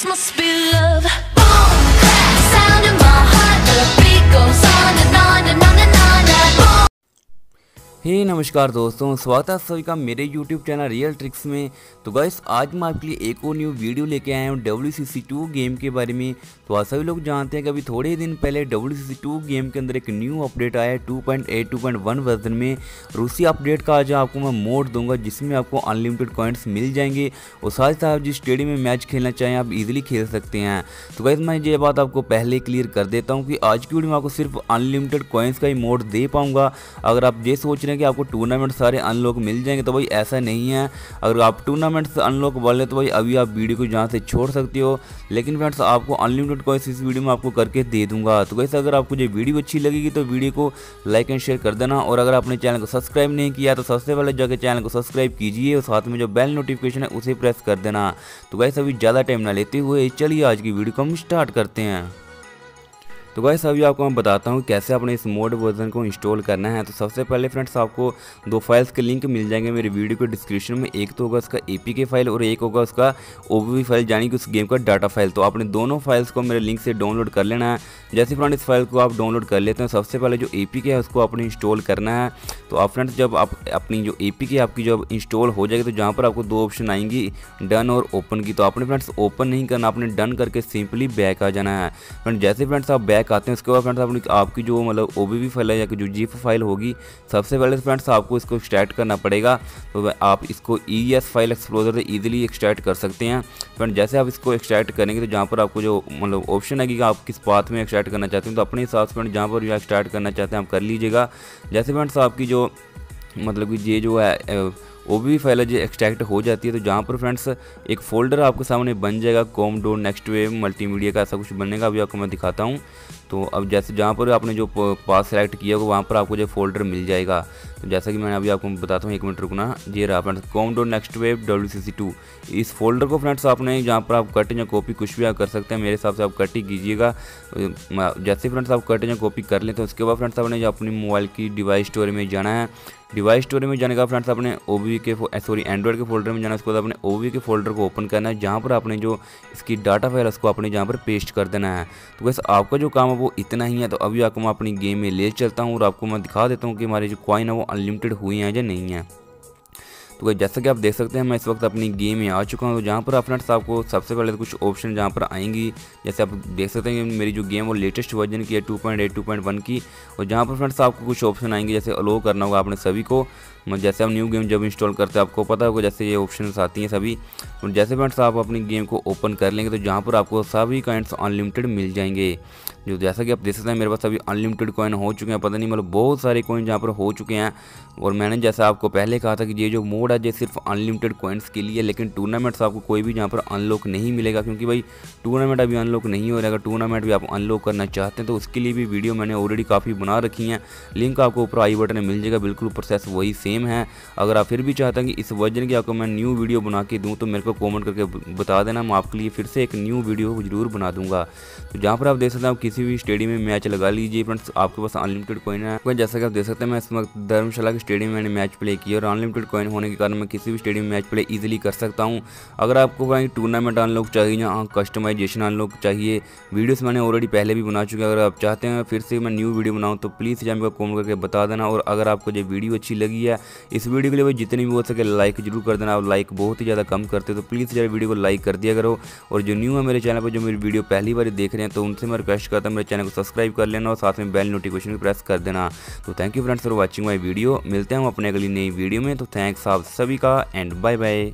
This must be love. हे नमस्कार दोस्तों, स्वागत है सभी का मेरे YouTube चैनल रियल ट्रिक्स में। तो गाइस आज मैं आपके लिए एक और न्यू वीडियो लेके आया हूँ W C C two game के बारे में। तो आप सभी लोग जानते हैं कि अभी थोड़े ही दिन पहले W C C two game के अंदर एक न्यू अपडेट आया है two point eight two point one version में। रूसी अपडेट का आज आपको मैं मोड दूँगा, जिसमें आपको अनलिमिटेड कॉइंट्स मिल जाएँगे। और साथ ही साथ जिस स्टेडियम में मैच खेलना चाहें, आप इजिली खेल सकते हैं। तो गाइस मैं ये बात आपको पहले क्लियर कर देता हूँ कि आज की वीडियो में आपको सिर्फ़ अनलिमिटेड कॉइन्स का ही मोड दे पाऊँगा। अगर आप ये सोच रहे हैं कि आपको टूर्नामेंट सारे अनलॉक मिल जाएँगे तो भाई ऐसा नहीं है। अगर आप टूर्नामेंट अनलॉक वाले तो भाई अभी आप वीडियो को जहाँ से छोड़ सकते हो। लेकिन फ्रेंड्स आपको अनलिमिटेड कॉइन्स इस वीडियो में आपको करके दे दूँगा। तो वैसे अगर आपको ये वीडियो अच्छी लगेगी तो वीडियो को लाइक एंड शेयर कर देना। और अगर आपने चैनल को सब्सक्राइब नहीं किया तो सबसे पहले जाकर चैनल को सब्सक्राइब कीजिए और साथ में जो बेल नोटिफिकेशन है, उसे प्रेस कर देना। तो वैसे अभी ज़्यादा टाइम ना लेते हुए चलिए आज की वीडियो को हम स्टार्ट करते हैं। तो गाइस अभी आपको मैं बताता हूँ कैसे अपने इस मोड वर्जन को इंस्टॉल करना है। तो सबसे पहले फ्रेंड्स आपको दो फाइल्स के लिंक मिल जाएँगे मेरे वीडियो के डिस्क्रिप्शन में। एक तो होगा उसका ए फ़ाइल और एक होगा उसका ओवी फ़ाइल यानी कि उस गेम का डाटा फ़ाइल तो आपने दोनों फाइल्स को मेरे लिंक से डाउनलोड कर लेना है। जैसे फ्रेंड इस फ़ाइल को आप डाउनलोड कर लेते हैं सबसे पहले जो ए है उसको आपने इंस्टॉल करना है। तो आप फ्रेंड्स जब आप अपनी जो ए आपकी जब इंस्टॉल हो जाएगी तो जहाँ पर आपको दो ऑप्शन आएँगी डन और ओपन की। तो आपने फ्रेंड्स ओपन नहीं करना, आपने डन करके सिंपली बैक आ जाना है। फ्रेंड जैसे फ्रेंड्स आप बैक आते हैं। उसके बाद फ्रेंड्स अपनी, आपकी जो मतलब ओ फ़ाइल है या जो जीप फ़ाइल होगी, सबसे पहले फ्रेंड्स आपको इसको एक्सट्रैक्ट करना पड़ेगा। तो आप इसको ई एस फ़ाइल एक्सप्लोजर से ईजिली एक्सट्रैक्ट कर सकते हैं। फ्रेंड जैसे आप इसको एक्सट्रैक्ट करेंगे तो जहाँ पर आपको जो मतलब ऑप्शन है कि आप किस पाथ में एक्सट्रैक्ट करना चाहते हैं तो अपने हिसाब से फ्रेंड जहाँ पर एक्सट्रैक्ट करना चाहते हैं, आप कर लीजिएगा। जैसे फ्रेंड्स आपकी जो मतलब कि ये जो है वो भी फ़ाइल जो एक्सट्रैक्ट हो जाती है तो जहाँ पर फ्रेंड्स एक फोल्डर आपके सामने बन जाएगा com dot next wave multimedia का ऐसा कुछ बनेगा अभी आपको मैं दिखाता हूँ। तो अब जैसे जहाँ पर आपने जो पास सेलेक्ट किया होगा, वहाँ पर आपको जो फोल्डर मिल जाएगा। तो जैसा कि मैंने अभी आपको बताता हूँ, एक मिनट रुकना ये रहा friends com dot next wave W C C two इस फोल्डर को फ्रेंड्स आपने जहाँ पर आप कट या कॉपी कुछ भी आप कर सकते हैं, मेरे हिसाब से आप कट ही कीजिएगा। जैसे फ्रेंड्स आप कट या कॉपी कर लें तो उसके बाद फ्रेंड्स आपने अपनी मोबाइल की डिवाइस स्टोर में जाना है डिवाइस स्टोरी में जाने का फ्रेंड्स अपने ओ के सॉरी एंड्रॉइड के फोल्डर में जाना उसके बाद अपने ओ के फोल्डर को ओपन करना है, जहाँ पर आपने जो इसकी डाटा फ़ाइल उसको अपने जहाँ पर पेस्ट कर देना है। तो वैसे आपका जो काम है, वो इतना ही है तो अभी आपको मैं अपनी गेम में ले चलता हूँ और आपको मैं दिखा देता हूँ कि हमारे जो कॉइन है, वो अनलिमिटेड हुई हैं या नहीं है। तो जैसा कि आप देख सकते हैं, मैं इस वक्त अपनी गेम में आ चुका हूँ। तो जहाँ पर आप फ्रेंड्स आपको सबसे पहले कुछ ऑप्शन जहाँ पर आएँगी। जैसे आप देख सकते हैं मेरी जो गेम वो लेटेस्ट वर्जन की है two point eight two point one की। और जहाँ पर फ्रेंड्स आपको कुछ ऑप्शन आएँगे, जैसे अलो करना होगा आपने सभी को। जैसे आप न्यू गेम जब इंस्टॉल करते हैं, आपको पता होगा जैसे ये ऑप्शन आती हैं सभी। और जैसे फ्रेंड्स आप अपनी गेम को ओपन कर लेंगे तो जहाँ पर आपको सभी काइंड्स अनलिमिटेड मिल जाएँगे। जो जैसा कि आप देख सकते हैं, मेरे पास अभी अनलिमिटेड कॉइन हो चुके हैं, पता नहीं मतलब बहुत सारे कॉइन जहाँ पर हो चुके हैं। और मैंने जैसा आपको पहले कहा था कि ये जो मोड है, ये सिर्फ़ अनलिमिटेड कॉइन्स के लिए, लेकिन टूर्नामेंट्स आपको कोई भी जहाँ पर अनलॉक नहीं मिलेगा, क्योंकि भाई टूर्नामेंट अभी अनलॉक नहीं हो रहा अगर टूर्नामेंट भी आप अनलॉक करना चाहते हैं तो उसके लिए भी वीडियो मैंने ऑलरेडी काफ़ी बना रखी हैं। लिंक आपको ऊपर आई बटन में मिल जाएगा, बिल्कुल प्रोसेस वही सेम है। अगर आप फिर भी चाहते हैं कि इस वर्जन की आपको मैं न्यू वीडियो बना के दूँ तो मेरे को कॉमेंट करके बता देना, मैं आपके लिए फिर से एक न्यू वीडियो ज़रूर बना दूँगा। तो जहाँ पर आप देख सकते हैं, आप किसी भी स्टेडियम में मैच लगा लीजिए फ्रेंड्स, आपके पास अनलिमिटेड कॉइन है। जैसा कि आप देख सकते हैं, मैं इस वक्त धर्मशाला के स्टेडियम में मैंने मैच प्ले किया और अनलिमिटेड कॉइन होने के कारण मैं किसी भी स्टेडियम में मैच प्ले ईजिली कर सकता हूँ। अगर आपको कहीं टूर्नामेंट अनलॉक चाहिए या कस्टमाइजेशन अनलॉक चाहिए वीडियोस मैंने ऑलरेडी पहले भी बना चुके हैं। अगर आप चाहते हैं फिर से मैं न्यू वीडियो बनाऊँ तो प्लीज़ जाए मेरे कॉमेंट करके बता देना और अगर आपको जो वीडियो अच्छी लगी है, इस वीडियो के लिए जितनी भी हो सके लाइक ज़रूर कर देना। आप लाइक बहुत ही ज़्यादा कम करते तो प्लीज़ जरा वीडियो को लाइक कर दिया करो। और जो न्यू है मेरे चैनल पर, जो मेरी वीडियो पहली बार देख रहे हैं तो उनसे मैं रिक्वेस्ट करता हूँ मेरे चैनल को सब्सक्राइब कर लेना और साथ में बेल नोटिफिकेशन भी प्रेस कर देना। तो thank you friends for watching my video मिलते हैं हम अपने अगली नई वीडियो में। तो थैंक्स आप सभी का एंड बाय बाय